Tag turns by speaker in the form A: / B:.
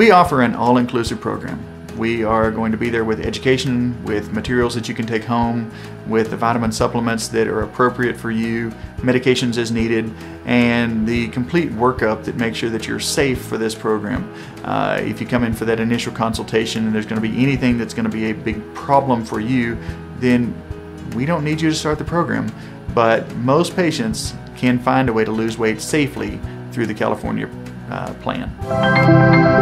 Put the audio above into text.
A: We offer an all-inclusive program. We are going to be there with education, with materials that you can take home, with the vitamin supplements that are appropriate for you, medications as needed, and the complete workup that makes sure that you're safe for this program. Uh, if you come in for that initial consultation and there's going to be anything that's going to be a big problem for you, then we don't need you to start the program. But most patients can find a way to lose weight safely through the California uh, plan.